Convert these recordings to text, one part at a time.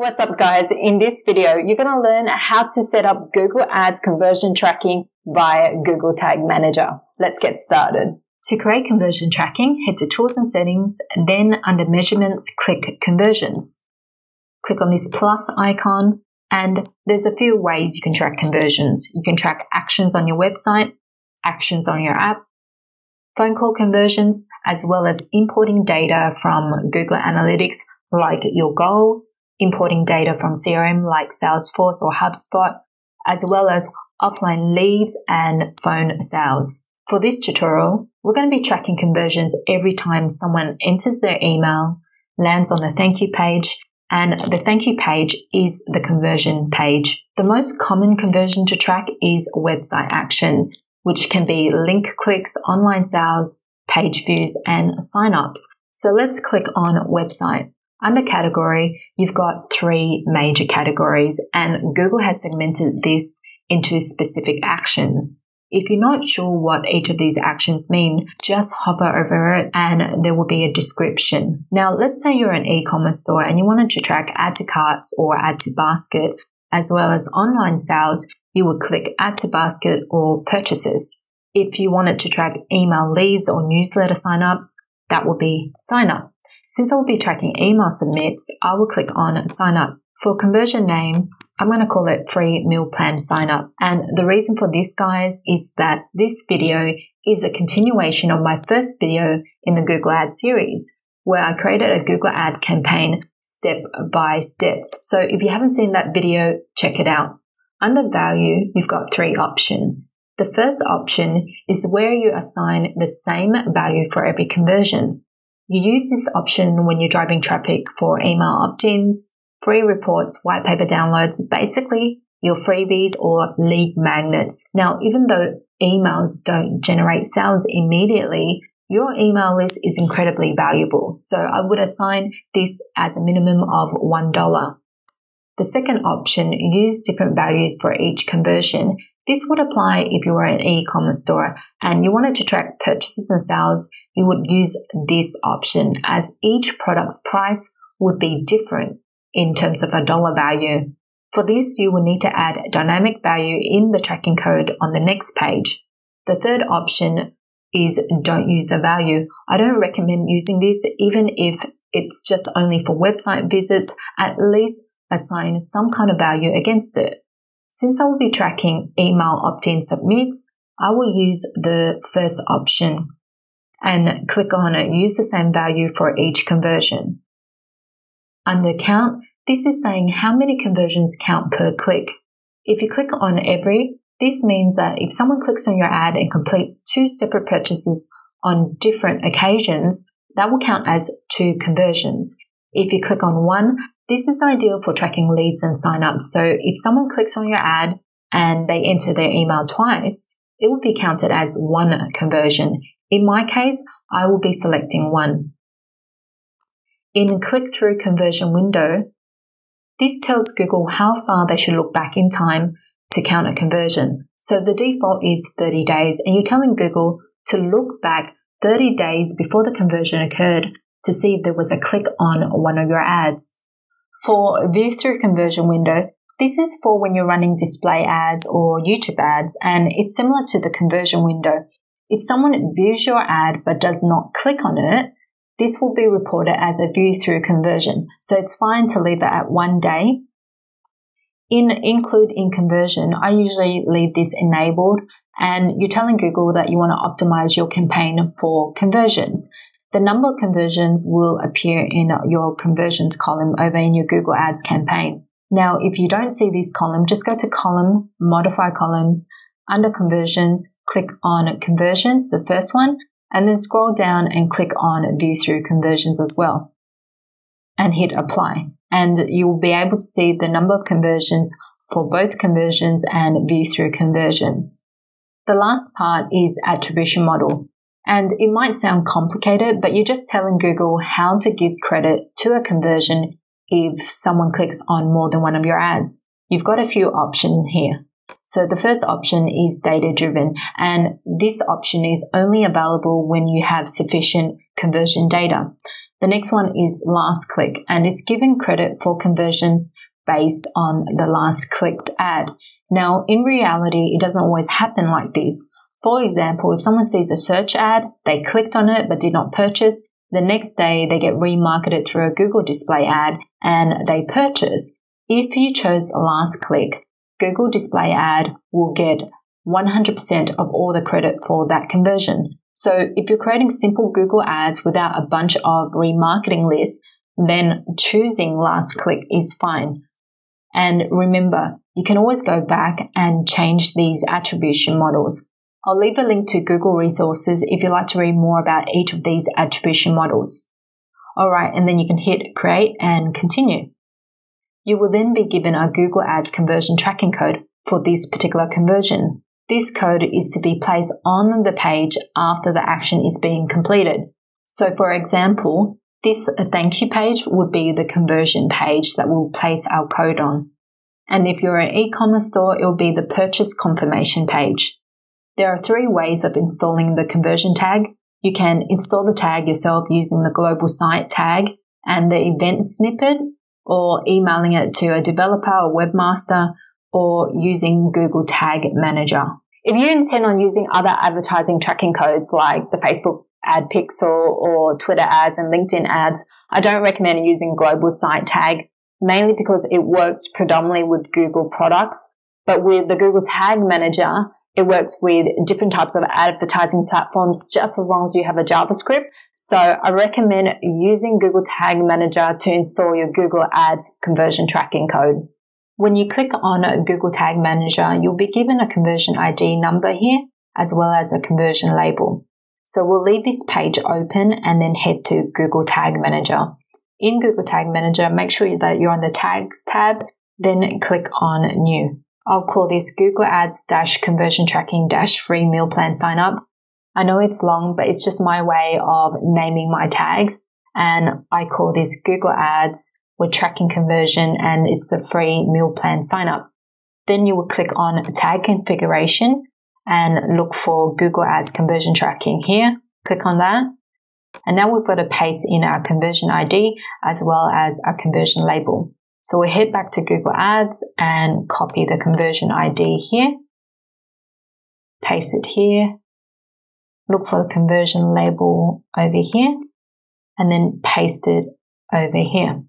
What's up guys? In this video, you're going to learn how to set up Google Ads conversion tracking via Google Tag Manager. Let's get started. To create conversion tracking, head to Tools and Settings, and then under Measurements, click Conversions. Click on this plus icon, and there's a few ways you can track conversions. You can track actions on your website, actions on your app, phone call conversions, as well as importing data from Google Analytics like your goals, importing data from CRM like Salesforce or HubSpot, as well as offline leads and phone sales. For this tutorial, we're going to be tracking conversions every time someone enters their email, lands on the thank you page, and the thank you page is the conversion page. The most common conversion to track is website actions, which can be link clicks, online sales, page views, and signups. So let's click on website. Under category, you've got three major categories and Google has segmented this into specific actions. If you're not sure what each of these actions mean, just hover over it and there will be a description. Now, let's say you're an e-commerce store and you wanted to track add to carts or add to basket, as well as online sales, you would click add to basket or purchases. If you wanted to track email leads or newsletter signups, that would be sign up. Since I will be tracking email submits, I will click on sign up. For conversion name, I'm going to call it free meal plan sign up. And the reason for this guys is that this video is a continuation of my first video in the Google Ad series where I created a Google Ad campaign step by step. So if you haven't seen that video, check it out. Under value, you've got three options. The first option is where you assign the same value for every conversion. You use this option when you're driving traffic for email opt-ins, free reports, white paper downloads, basically your freebies or lead magnets. Now, even though emails don't generate sales immediately, your email list is incredibly valuable. So I would assign this as a minimum of $1. The second option, use different values for each conversion. This would apply if you were an e-commerce store and you wanted to track purchases and sales you would use this option as each product's price would be different in terms of a dollar value. For this, you will need to add dynamic value in the tracking code on the next page. The third option is don't use a value. I don't recommend using this even if it's just only for website visits, at least assign some kind of value against it. Since I will be tracking email opt-in submits, I will use the first option and click on. Use the same value for each conversion. Under count, this is saying how many conversions count per click. If you click on every, this means that if someone clicks on your ad and completes two separate purchases on different occasions, that will count as two conversions. If you click on one, this is ideal for tracking leads and signups. So if someone clicks on your ad and they enter their email twice, it will be counted as one conversion. In my case, I will be selecting one. In click through conversion window, this tells Google how far they should look back in time to count a conversion. So the default is 30 days and you're telling Google to look back 30 days before the conversion occurred to see if there was a click on one of your ads. For view through conversion window, this is for when you're running display ads or YouTube ads and it's similar to the conversion window if someone views your ad but does not click on it, this will be reported as a view through conversion. So it's fine to leave it at one day. In include in conversion, I usually leave this enabled and you're telling Google that you want to optimize your campaign for conversions. The number of conversions will appear in your conversions column over in your Google Ads campaign. Now, if you don't see this column, just go to column, modify columns, under conversions, click on conversions, the first one, and then scroll down and click on view through conversions as well and hit apply. And you will be able to see the number of conversions for both conversions and view through conversions. The last part is attribution model. And it might sound complicated, but you're just telling Google how to give credit to a conversion if someone clicks on more than one of your ads. You've got a few options here. So the first option is data driven and this option is only available when you have sufficient conversion data. The next one is last click and it's given credit for conversions based on the last clicked ad. Now, in reality, it doesn't always happen like this. For example, if someone sees a search ad, they clicked on it but did not purchase, the next day they get remarketed through a Google display ad and they purchase. If you chose last click, Google display ad will get 100% of all the credit for that conversion. So if you're creating simple Google ads without a bunch of remarketing lists, then choosing last click is fine. And remember, you can always go back and change these attribution models. I'll leave a link to Google resources if you'd like to read more about each of these attribution models. Alright, and then you can hit create and continue. You will then be given a Google Ads conversion tracking code for this particular conversion. This code is to be placed on the page after the action is being completed. So for example, this thank you page would be the conversion page that we'll place our code on. And if you're an e-commerce store, it will be the purchase confirmation page. There are three ways of installing the conversion tag. You can install the tag yourself using the global site tag and the event snippet, or emailing it to a developer or webmaster, or using Google Tag Manager. If you intend on using other advertising tracking codes like the Facebook ad pixel or Twitter ads and LinkedIn ads, I don't recommend using global site tag, mainly because it works predominantly with Google products. But with the Google Tag Manager, it works with different types of advertising platforms just as long as you have a JavaScript. So I recommend using Google Tag Manager to install your Google Ads conversion tracking code. When you click on Google Tag Manager, you'll be given a conversion ID number here as well as a conversion label. So we'll leave this page open and then head to Google Tag Manager. In Google Tag Manager, make sure that you're on the Tags tab, then click on New. I'll call this Google Ads dash conversion tracking dash free meal plan sign up. I know it's long, but it's just my way of naming my tags. And I call this Google Ads with tracking conversion and it's the free meal plan sign up. Then you will click on tag configuration and look for Google Ads conversion tracking here. Click on that. And now we've got to paste in our conversion ID as well as our conversion label. So we'll head back to Google Ads and copy the conversion ID here, paste it here, look for the conversion label over here, and then paste it over here.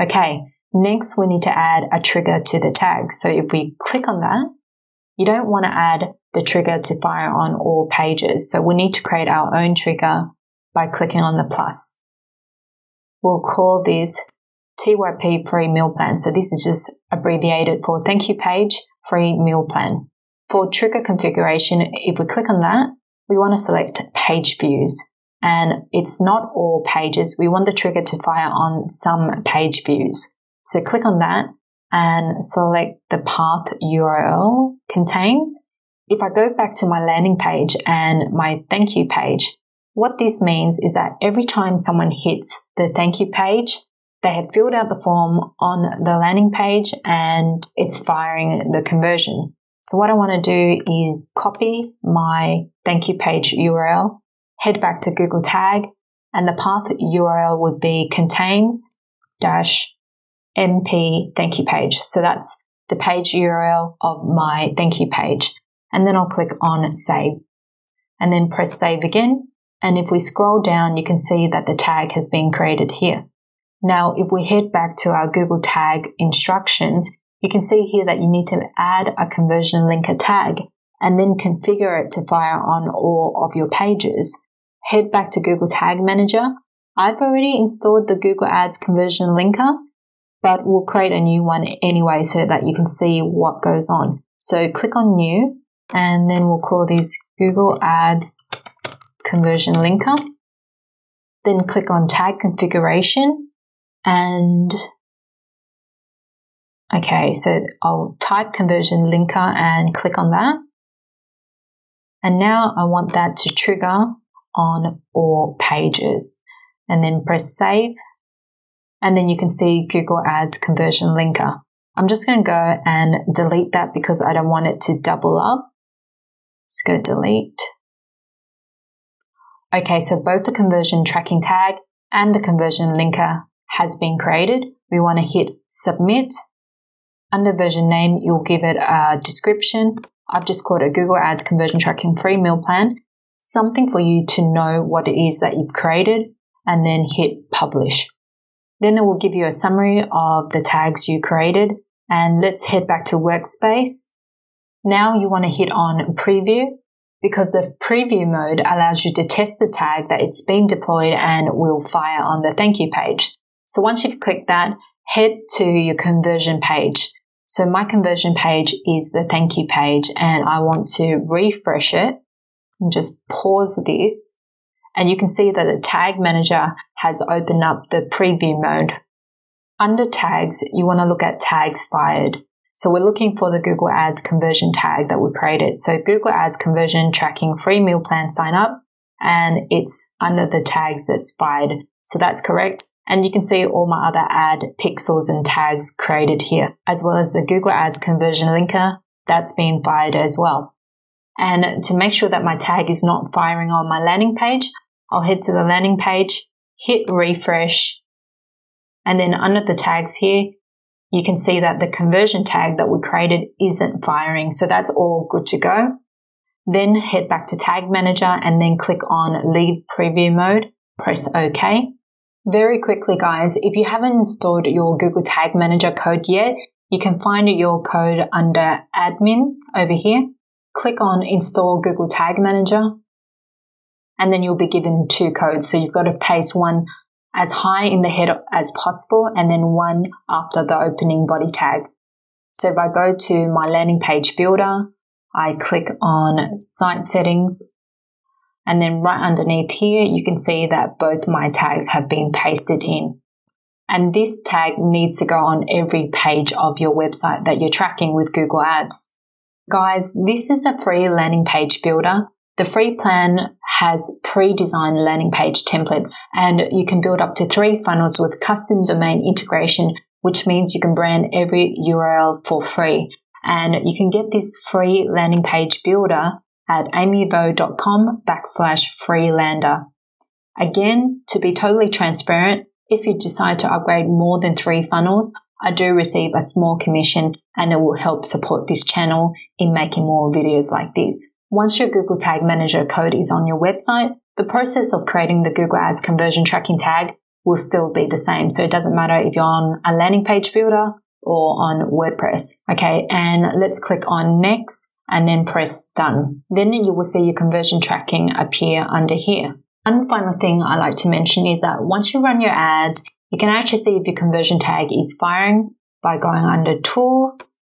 Okay, next we need to add a trigger to the tag. So if we click on that, you don't want to add the trigger to fire on all pages. So we need to create our own trigger by clicking on the plus. We'll call this TYP free meal plan. So this is just abbreviated for thank you page free meal plan. For trigger configuration, if we click on that, we want to select page views and it's not all pages. We want the trigger to fire on some page views. So click on that and select the path URL contains. If I go back to my landing page and my thank you page, what this means is that every time someone hits the thank you page, they have filled out the form on the landing page and it's firing the conversion. So what I want to do is copy my thank you page URL, head back to Google Tag, and the path URL would be contains dash MP thank you page. So that's the page URL of my thank you page. And then I'll click on save and then press save again. And if we scroll down, you can see that the tag has been created here. Now, if we head back to our Google tag instructions, you can see here that you need to add a conversion linker tag and then configure it to fire on all of your pages. Head back to Google Tag Manager. I've already installed the Google Ads conversion linker, but we'll create a new one anyway so that you can see what goes on. So click on new and then we'll call this Google Ads conversion linker. Then click on tag configuration and okay, so I'll type conversion linker and click on that. And now I want that to trigger on all pages and then press save. And then you can see Google Ads conversion linker. I'm just going to go and delete that because I don't want it to double up. Let's go delete. Okay, so both the conversion tracking tag and the conversion linker has been created. We want to hit submit. Under version name, you'll give it a description. I've just called it Google Ads conversion tracking free meal plan. Something for you to know what it is that you've created and then hit publish. Then it will give you a summary of the tags you created. And let's head back to workspace. Now you want to hit on preview because the preview mode allows you to test the tag that it's been deployed and will fire on the thank you page. So once you've clicked that, head to your conversion page. So my conversion page is the thank you page and I want to refresh it and just pause this. And you can see that the tag manager has opened up the preview mode. Under tags, you want to look at tags fired. So we're looking for the Google Ads conversion tag that we created. So Google Ads conversion tracking free meal plan sign up and it's under the tags that's fired. So that's correct. And you can see all my other ad pixels and tags created here, as well as the Google Ads conversion linker that's been fired as well. And to make sure that my tag is not firing on my landing page, I'll head to the landing page, hit refresh, and then under the tags here, you can see that the conversion tag that we created isn't firing. So that's all good to go. Then head back to tag manager and then click on leave preview mode. Press OK. Very quickly, guys, if you haven't installed your Google Tag Manager code yet, you can find your code under admin over here. Click on install Google Tag Manager and then you'll be given two codes. So you've got to paste one as high in the head as possible and then one after the opening body tag. So if I go to my landing page builder, I click on site settings and then right underneath here, you can see that both my tags have been pasted in. And this tag needs to go on every page of your website that you're tracking with Google Ads. Guys, this is a free landing page builder the free plan has pre-designed landing page templates and you can build up to three funnels with custom domain integration, which means you can brand every URL for free. And you can get this free landing page builder at aimeevo.com backslash freelander. Again, to be totally transparent, if you decide to upgrade more than three funnels, I do receive a small commission and it will help support this channel in making more videos like this. Once your Google Tag Manager code is on your website, the process of creating the Google Ads conversion tracking tag will still be the same. So it doesn't matter if you're on a landing page builder or on WordPress. Okay. And let's click on next and then press done. Then you will see your conversion tracking appear under here. One final thing I like to mention is that once you run your ads, you can actually see if your conversion tag is firing by going under tools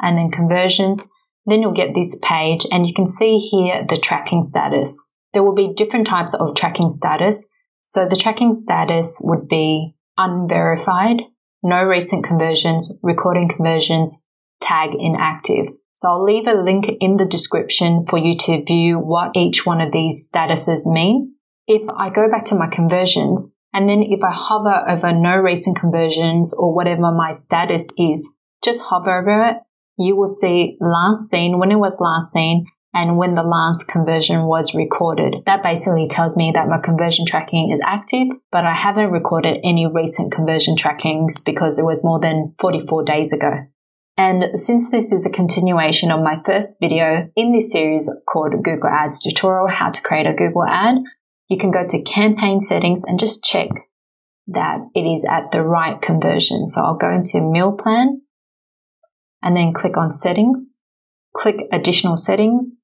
and then conversions then you'll get this page and you can see here the tracking status. There will be different types of tracking status. So the tracking status would be unverified, no recent conversions, recording conversions, tag inactive. So I'll leave a link in the description for you to view what each one of these statuses mean. If I go back to my conversions and then if I hover over no recent conversions or whatever my status is, just hover over it you will see last seen, when it was last seen, and when the last conversion was recorded. That basically tells me that my conversion tracking is active, but I haven't recorded any recent conversion trackings because it was more than 44 days ago. And since this is a continuation of my first video in this series called Google Ads Tutorial, How to Create a Google Ad, you can go to campaign settings and just check that it is at the right conversion. So I'll go into meal plan and then click on settings, click additional settings.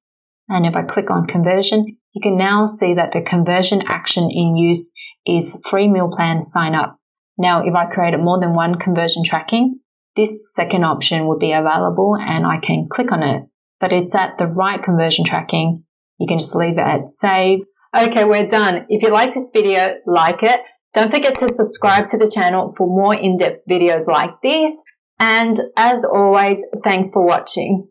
And if I click on conversion, you can now see that the conversion action in use is free meal plan sign up. Now, if I create more than one conversion tracking, this second option would be available and I can click on it, but it's at the right conversion tracking. You can just leave it at save. Okay, we're done. If you like this video, like it. Don't forget to subscribe to the channel for more in-depth videos like this. And as always, thanks for watching.